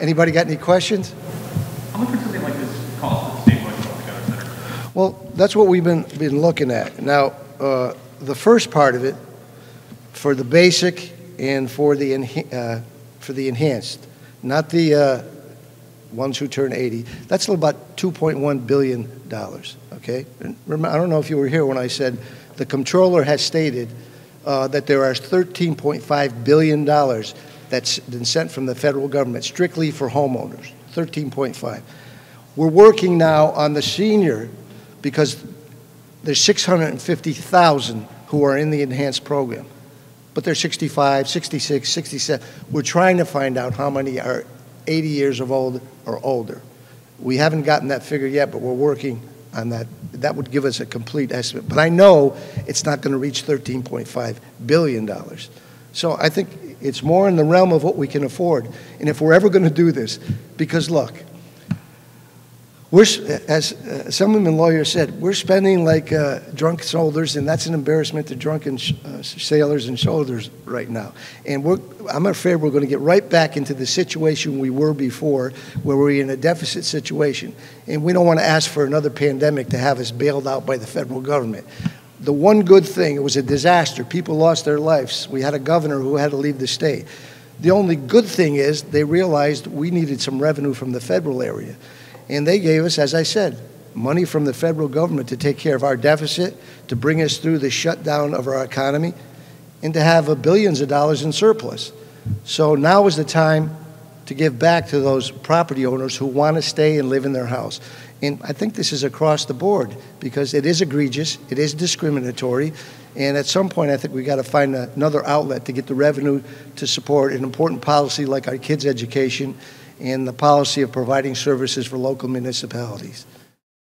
Anybody got any questions? How much would something like this cost the state budget altogether, Well, that's what we've been, been looking at. Now, uh, the first part of it, for the basic and for the, uh, for the enhanced, not the uh, ones who turn 80, that's about $2.1 billion, okay? And I don't know if you were here when I said the comptroller has stated uh, that there are $13.5 billion that's been sent from the federal government strictly for homeowners, 13.5. We're working now on the senior because there's 650,000 who are in the enhanced program. But they're 65, 66, 67. We're trying to find out how many are 80 years of old or older. We haven't gotten that figure yet, but we're working on that. That would give us a complete estimate. But I know it's not going to reach $13.5 billion. So I think it's more in the realm of what we can afford. And if we're ever going to do this, because look, we're, as uh, someone Lawler said, we're spending like uh, drunk soldiers, and that's an embarrassment to drunken uh, sailors and soldiers right now. And I'm afraid we're going to get right back into the situation we were before, where we're in a deficit situation. And we don't want to ask for another pandemic to have us bailed out by the federal government. The one good thing, it was a disaster. People lost their lives. We had a governor who had to leave the state. The only good thing is they realized we needed some revenue from the federal area. And they gave us, as I said, money from the federal government to take care of our deficit, to bring us through the shutdown of our economy, and to have billions of dollars in surplus. So now is the time to give back to those property owners who want to stay and live in their house. And I think this is across the board because it is egregious, it is discriminatory, and at some point I think we've got to find another outlet to get the revenue to support an important policy like our kids' education and the policy of providing services for local municipalities.